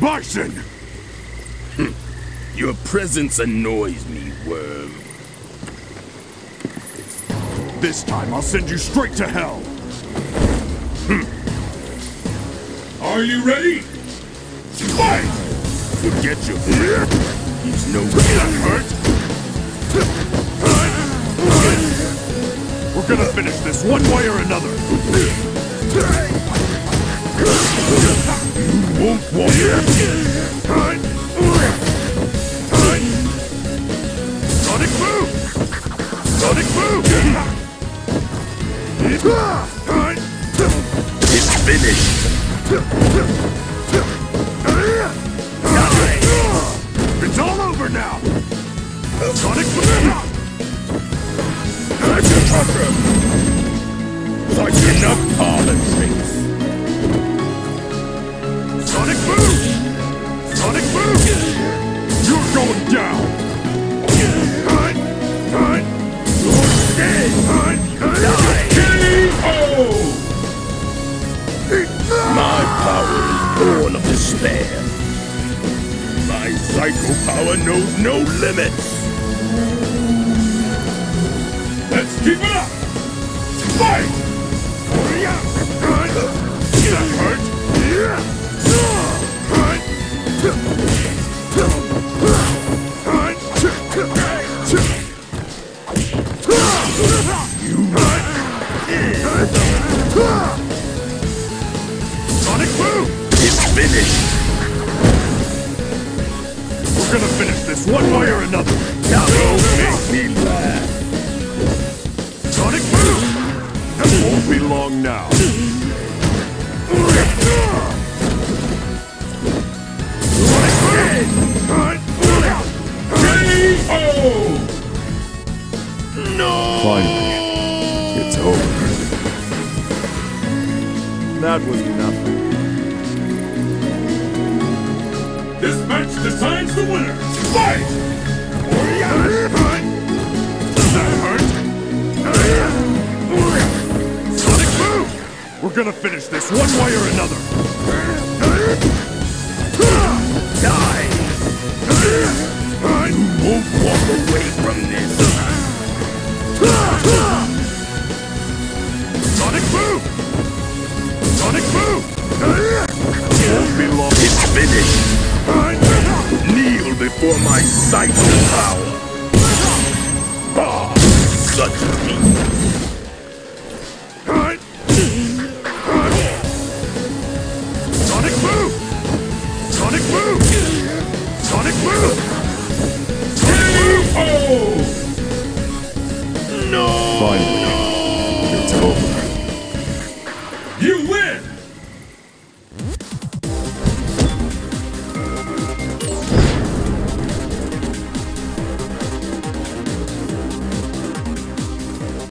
Bison! Your presence annoys me, Worm. This time I'll send you straight to hell! Hmm. Are you ready? Fight! Forget your fear. He's no That hurt! We're gonna finish this one way or another! Walk. Sonic boom! Sonic boom! It's finished. It's all over now! Sonic! Such power is born of despair. My psycho power knows no limits. Let's keep it up! Fight! Finished. We're gonna finish this one way or another! Don't make me laugh. Sonic boom! That won't be long now! K.O. Finally, it's over. That was nothing. Match decides the winner. Fight! Sonic boom! We're gonna finish this one way or another! Die. You won't walk away from this. Sonic boom! Sonic boom! Won't be long. It's finished. Before my psycho power. Ah, such peace.